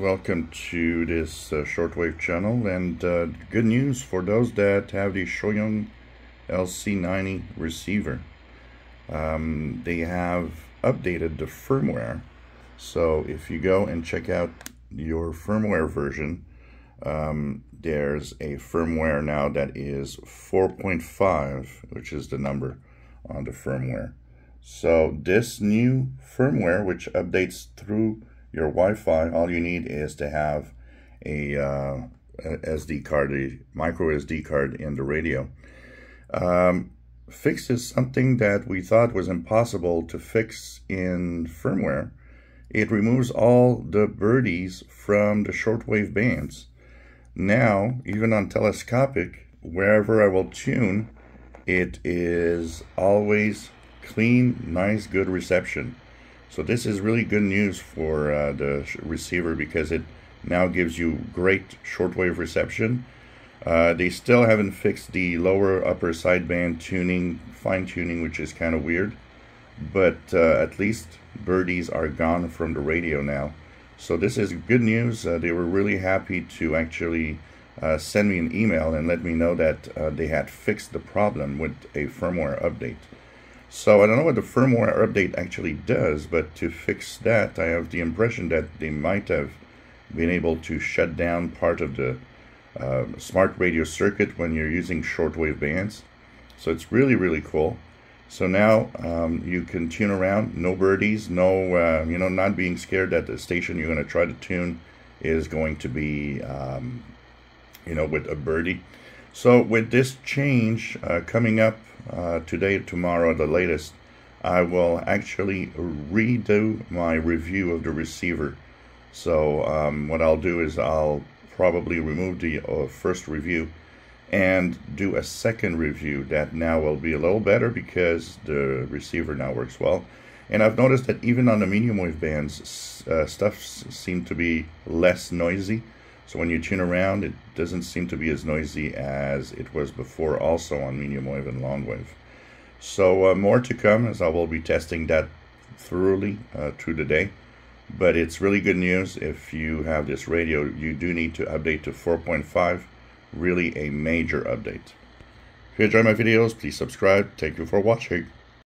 welcome to this uh, shortwave channel and uh, good news for those that have the Choyong LC90 receiver. Um, they have updated the firmware so if you go and check out your firmware version um, there's a firmware now that is 4.5 which is the number on the firmware. So this new firmware which updates through your Wi-Fi, all you need is to have a, uh, SD card, a micro SD card in the radio. Um, fixes something that we thought was impossible to fix in firmware. It removes all the birdies from the shortwave bands. Now, even on telescopic, wherever I will tune, it is always clean, nice, good reception. So this is really good news for uh, the receiver because it now gives you great shortwave reception. Uh, they still haven't fixed the lower upper sideband tuning, fine tuning, which is kind of weird. But uh, at least birdies are gone from the radio now. So this is good news. Uh, they were really happy to actually uh, send me an email and let me know that uh, they had fixed the problem with a firmware update. So I don't know what the firmware update actually does, but to fix that, I have the impression that they might have been able to shut down part of the uh, smart radio circuit when you're using shortwave bands. So it's really, really cool. So now um, you can tune around, no birdies, no, uh, you know, not being scared that the station you're going to try to tune is going to be, um, you know, with a birdie. So with this change uh, coming up uh, today, tomorrow, the latest, I will actually redo my review of the receiver. So um, what I'll do is I'll probably remove the uh, first review and do a second review that now will be a little better because the receiver now works well. And I've noticed that even on the medium wave bands, uh, stuff seems to be less noisy. So when you tune around, it doesn't seem to be as noisy as it was before also on medium wave and long wave. So uh, more to come as I will be testing that thoroughly uh, through the day. But it's really good news if you have this radio, you do need to update to 4.5, really a major update. If you enjoy my videos, please subscribe. Thank you for watching.